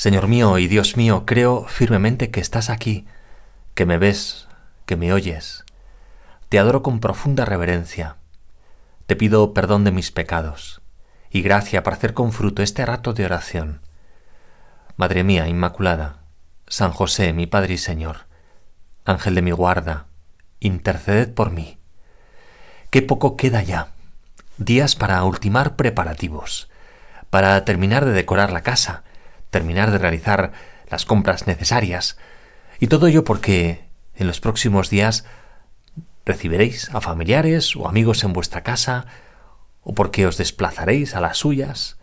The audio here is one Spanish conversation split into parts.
Señor mío y Dios mío, creo firmemente que estás aquí, que me ves, que me oyes. Te adoro con profunda reverencia. Te pido perdón de mis pecados y gracia para hacer con fruto este rato de oración. Madre mía Inmaculada, San José, mi Padre y Señor, Ángel de mi guarda, interceded por mí. Qué poco queda ya. Días para ultimar preparativos, para terminar de decorar la casa, terminar de realizar las compras necesarias, y todo ello porque en los próximos días recibiréis a familiares o amigos en vuestra casa, o porque os desplazaréis a las suyas,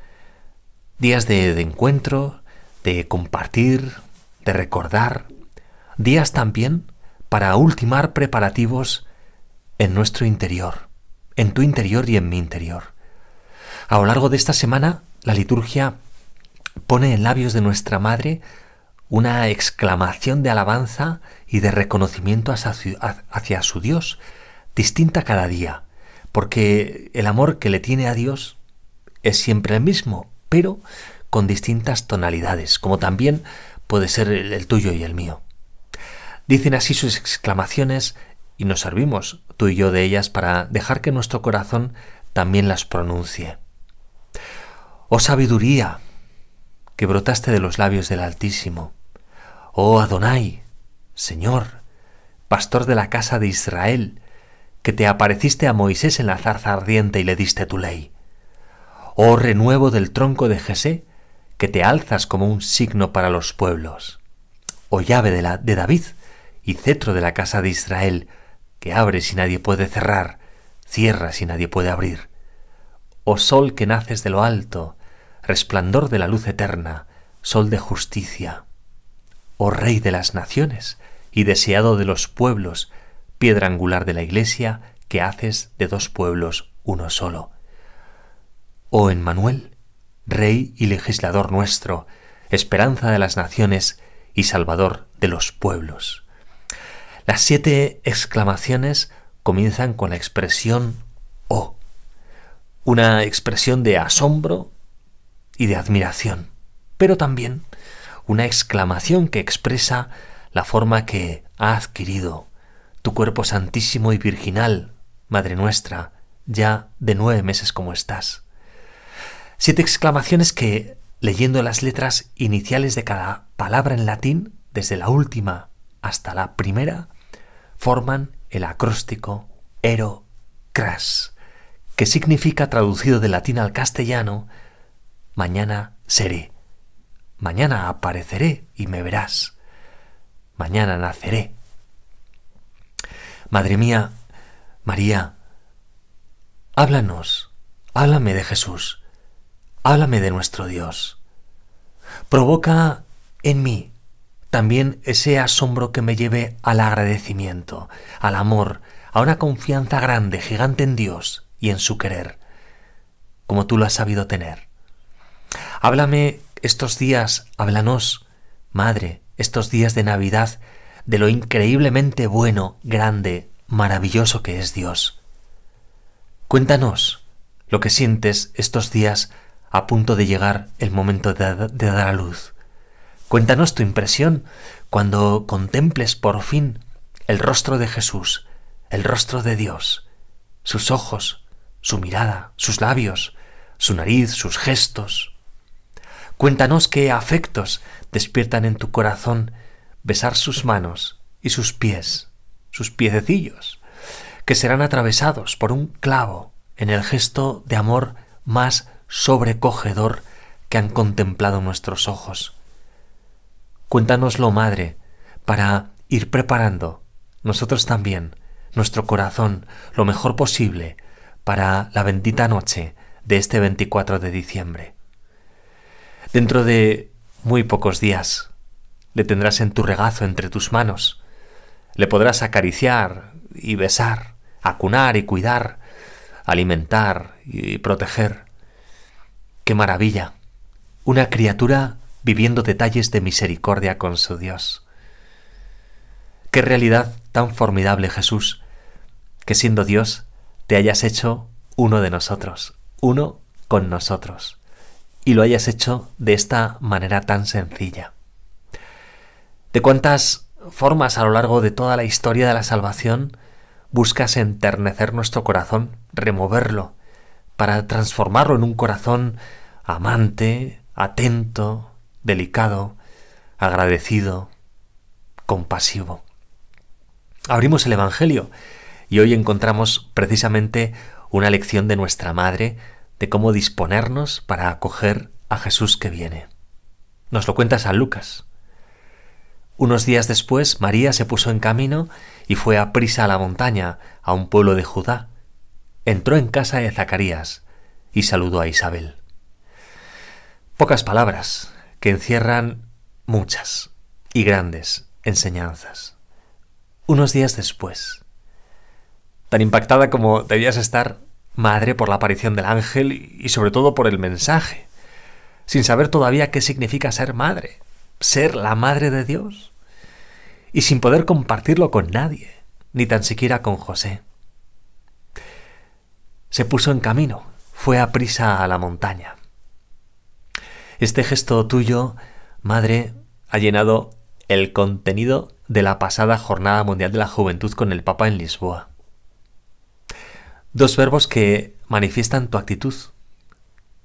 días de, de encuentro, de compartir, de recordar, días también para ultimar preparativos en nuestro interior, en tu interior y en mi interior. A lo largo de esta semana, la liturgia pone en labios de nuestra Madre una exclamación de alabanza y de reconocimiento hacia su Dios, distinta cada día, porque el amor que le tiene a Dios es siempre el mismo, pero con distintas tonalidades, como también puede ser el tuyo y el mío. Dicen así sus exclamaciones y nos servimos tú y yo de ellas para dejar que nuestro corazón también las pronuncie. Oh sabiduría, que brotaste de los labios del Altísimo. Oh Adonai, Señor, pastor de la casa de Israel, que te apareciste a Moisés en la zarza ardiente y le diste tu ley. Oh renuevo del tronco de Jesé, que te alzas como un signo para los pueblos. Oh llave de, la, de David y cetro de la casa de Israel, que abres y nadie puede cerrar, cierras y nadie puede abrir. Oh sol que naces de lo alto, resplandor de la luz eterna, sol de justicia. Oh Rey de las naciones y deseado de los pueblos, piedra angular de la Iglesia que haces de dos pueblos uno solo. Oh Emmanuel, Rey y legislador nuestro, esperanza de las naciones y salvador de los pueblos. Las siete exclamaciones comienzan con la expresión oh, una expresión de asombro, y de admiración, pero también una exclamación que expresa la forma que ha adquirido tu cuerpo santísimo y virginal, Madre nuestra, ya de nueve meses como estás. Siete exclamaciones que, leyendo las letras iniciales de cada palabra en latín, desde la última hasta la primera, forman el acróstico ero cras, que significa traducido del latín al castellano Mañana seré. Mañana apareceré y me verás. Mañana naceré. Madre mía, María, háblanos, háblame de Jesús, háblame de nuestro Dios. Provoca en mí también ese asombro que me lleve al agradecimiento, al amor, a una confianza grande, gigante en Dios y en su querer, como tú lo has sabido tener. Háblame estos días, háblanos, Madre, estos días de Navidad, de lo increíblemente bueno, grande, maravilloso que es Dios. Cuéntanos lo que sientes estos días a punto de llegar el momento de, dar a luz. Cuéntanos tu impresión cuando contemples por fin el rostro de Jesús, el rostro de Dios, sus ojos, su mirada, sus labios, su nariz, sus gestos, Cuéntanos qué afectos despiertan en tu corazón besar sus manos y sus pies, sus piececillos, que serán atravesados por un clavo en el gesto de amor más sobrecogedor que han contemplado nuestros ojos. Cuéntanoslo, Madre, para ir preparando nosotros también nuestro corazón lo mejor posible para la bendita noche de este 24 de diciembre. Dentro de muy pocos días le tendrás en tu regazo entre tus manos. Le podrás acariciar y besar, acunar y cuidar, alimentar y proteger. ¡Qué maravilla! Una criatura viviendo detalles de misericordia con su Dios. Qué realidad tan formidable, Jesús, que siendo Dios te hayas hecho uno de nosotros, uno con nosotros y lo hayas hecho de esta manera tan sencilla. ¿De cuántas formas a lo largo de toda la historia de la salvación buscas enternecer nuestro corazón, removerlo, para transformarlo en un corazón amante, atento, delicado, agradecido, compasivo? Abrimos el Evangelio y hoy encontramos precisamente una lección de nuestra Madre de cómo disponernos para acoger a Jesús que viene. Nos lo cuenta San Lucas. Unos días después, María se puso en camino y fue a prisa a la montaña, a un pueblo de Judá. Entró en casa de Zacarías y saludó a Isabel. Pocas palabras que encierran muchas y grandes enseñanzas. Unos días después, tan impactada como debías estar, madre por la aparición del ángel y sobre todo por el mensaje, sin saber todavía qué significa ser madre, ser la madre de Dios, y sin poder compartirlo con nadie, ni tan siquiera con José. Se puso en camino, fue a prisa a la montaña. Este gesto tuyo, madre, ha llenado el contenido de la pasada Jornada Mundial de la Juventud con el Papa en Lisboa. Dos verbos que manifiestan tu actitud.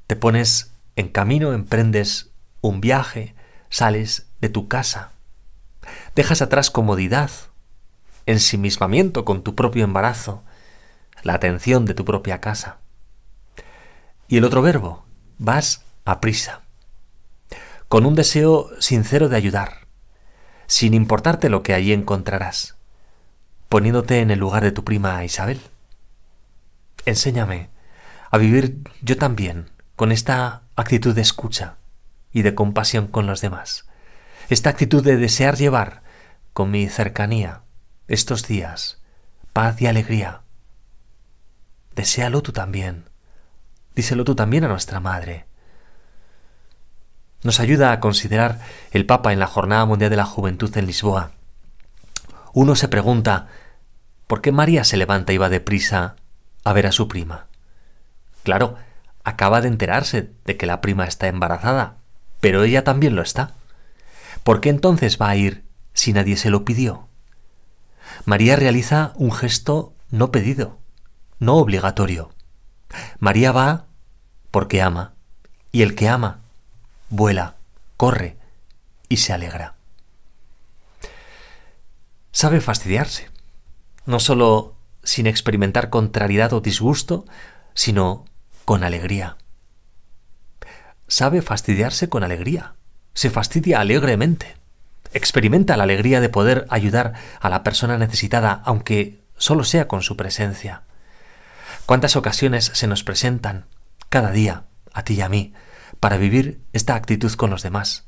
Te pones en camino, emprendes un viaje, sales de tu casa. Dejas atrás comodidad, ensimismamiento con tu propio embarazo, la atención de tu propia casa. Y el otro verbo, vas a prisa, con un deseo sincero de ayudar, sin importarte lo que allí encontrarás, poniéndote en el lugar de tu prima Isabel. Enséñame a vivir yo también con esta actitud de escucha y de compasión con los demás. Esta actitud de desear llevar con mi cercanía estos días paz y alegría. Desealo tú también. Díselo tú también a nuestra Madre. Nos ayuda a considerar el Papa en la Jornada Mundial de la Juventud en Lisboa. Uno se pregunta, ¿por qué María se levanta y va deprisa a ver a su prima. Claro, acaba de enterarse de que la prima está embarazada, pero ella también lo está. ¿Por qué entonces va a ir si nadie se lo pidió? María realiza un gesto no pedido, no obligatorio. María va porque ama, y el que ama, vuela, corre y se alegra. Sabe fastidiarse, no solo sin experimentar contrariedad o disgusto, sino con alegría. Sabe fastidiarse con alegría, se fastidia alegremente, experimenta la alegría de poder ayudar a la persona necesitada, aunque solo sea con su presencia. ¿Cuántas ocasiones se nos presentan cada día, a ti y a mí, para vivir esta actitud con los demás?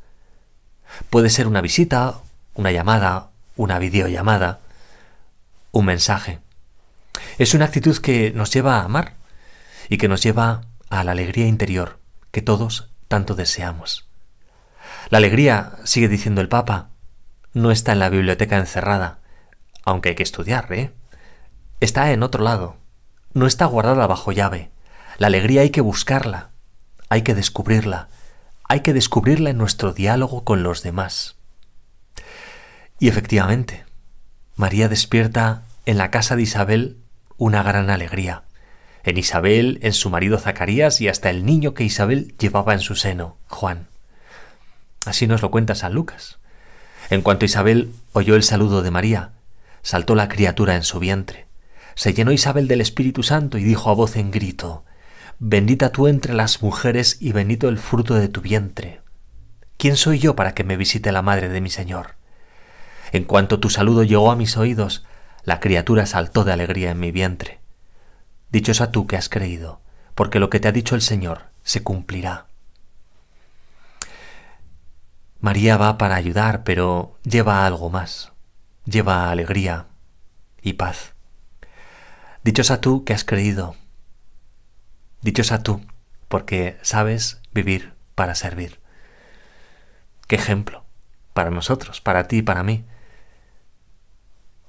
Puede ser una visita, una llamada, una videollamada, un mensaje. Es una actitud que nos lleva a amar y que nos lleva a la alegría interior que todos tanto deseamos. La alegría, sigue diciendo el Papa, no está en la biblioteca encerrada, aunque hay que estudiar, ¿eh? Está en otro lado, no está guardada bajo llave. La alegría hay que buscarla, hay que descubrirla, hay que descubrirla en nuestro diálogo con los demás. Y efectivamente, María despierta en la casa de Isabel una gran alegría. En Isabel, en su marido Zacarías y hasta el niño que Isabel llevaba en su seno, Juan. Así nos lo cuenta San Lucas. En cuanto Isabel oyó el saludo de María, saltó la criatura en su vientre. Se llenó Isabel del Espíritu Santo y dijo a voz en grito, Bendita tú entre las mujeres y bendito el fruto de tu vientre. ¿Quién soy yo para que me visite la madre de mi Señor? En cuanto tu saludo llegó a mis oídos, la criatura saltó de alegría en mi vientre. Dichosa tú que has creído, porque lo que te ha dicho el Señor se cumplirá. María va para ayudar, pero lleva algo más. Lleva alegría y paz. Dichosa tú que has creído. Dichosa tú, porque sabes vivir para servir. Qué ejemplo para nosotros, para ti y para mí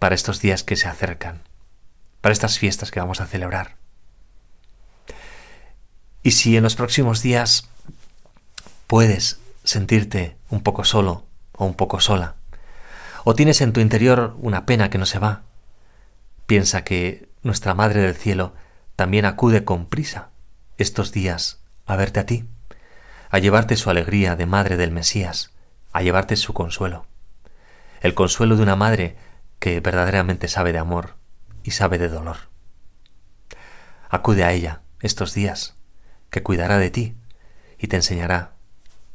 para estos días que se acercan, para estas fiestas que vamos a celebrar. Y si en los próximos días puedes sentirte un poco solo o un poco sola, o tienes en tu interior una pena que no se va, piensa que nuestra Madre del Cielo también acude con prisa estos días a verte a ti, a llevarte su alegría de Madre del Mesías, a llevarte su consuelo, el consuelo de una madre que verdaderamente sabe de amor y sabe de dolor. Acude a ella estos días, que cuidará de ti y te enseñará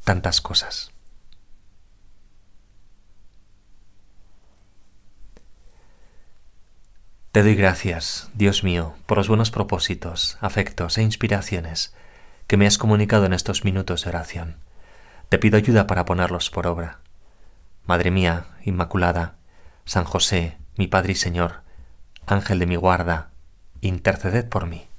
tantas cosas. Te doy gracias, Dios mío, por los buenos propósitos, afectos e inspiraciones que me has comunicado en estos minutos de oración. Te pido ayuda para ponerlos por obra. Madre mía, Inmaculada, San José, mi Padre y Señor, Ángel de mi guarda, interceded por mí.